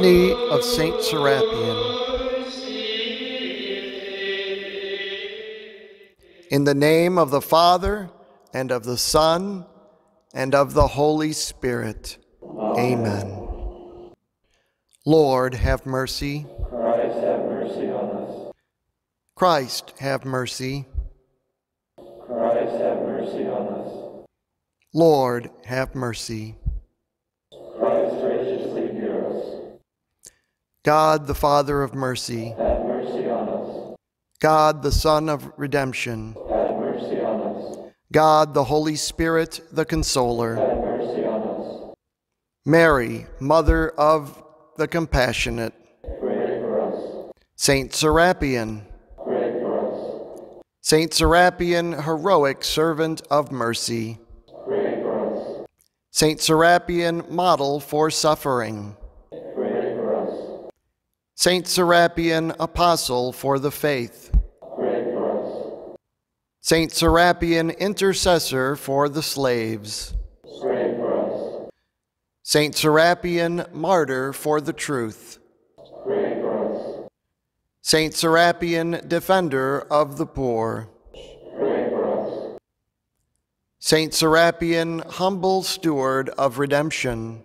Litany of Saint Serapion. In the name of the Father, and of the Son, and of the Holy Spirit. Amen. Lord, have mercy. Christ, have mercy on us. Christ, have mercy. Christ, have mercy on us. Lord, have mercy. Christ, graciously hear us. God, the Father of mercy. Have mercy on us. God, the Son of redemption. Have mercy on us. God, the Holy Spirit, the Consoler. Have mercy on us. Mary, Mother of the Compassionate. Pray for us. Saint Serapion. Pray for us. Saint Serapion, heroic servant of mercy. Pray for us. Saint Serapion, model for suffering. Saint Serapion, apostle for the faith. Saint Serapion, intercessor for the slaves. Saint Serapion, martyr for the truth. Saint Serapion, defender of the poor. Saint Serapion, humble steward of redemption.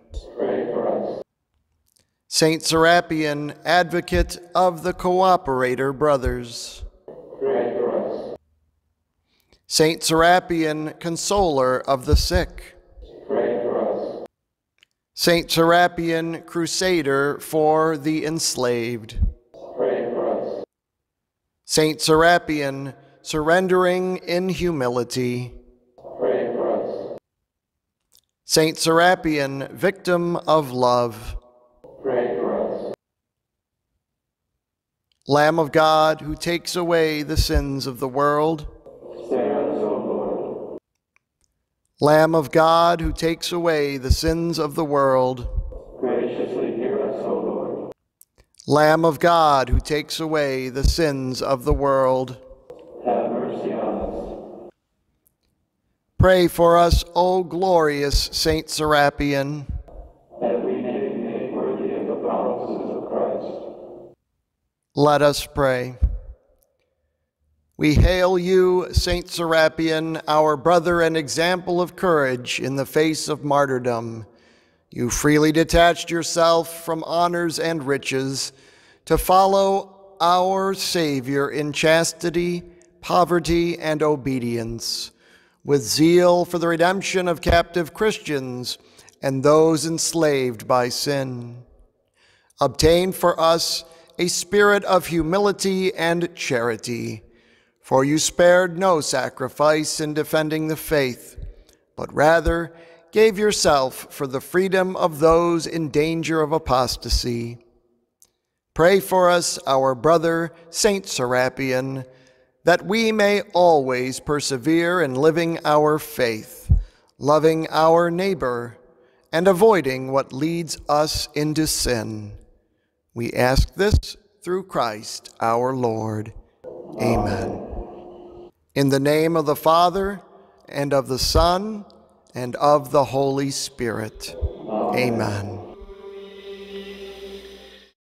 Saint Serapion, advocate of the cooperator brothers. Pray for us. Saint Serapion, consoler of the sick. Pray for us. Saint Serapion, crusader for the enslaved. Pray for us. Saint Serapion, surrendering in humility. Pray for us. Saint Serapion, victim of love. Pray for us. Lamb of God, who takes away the sins of the world. Us, Lamb of God, who takes away the sins of the world. Graciously hear us, O Lord. Lamb of God, who takes away the sins of the world. Have mercy on us. Pray for us, O glorious Saint Serapion. that we may be made worthy of the promises of Christ. Let us pray. We hail you, Saint Serapion, our brother and example of courage in the face of martyrdom. You freely detached yourself from honors and riches to follow our Savior in chastity, poverty, and obedience, with zeal for the redemption of captive Christians and those enslaved by sin. Obtain for us a spirit of humility and charity. For you spared no sacrifice in defending the faith, but rather gave yourself for the freedom of those in danger of apostasy. Pray for us, our brother, Saint Serapion, that we may always persevere in living our faith, loving our neighbor, and avoiding what leads us into sin. We ask this through Christ our Lord. Amen. In the name of the Father, and of the Son, and of the Holy Spirit. Amen.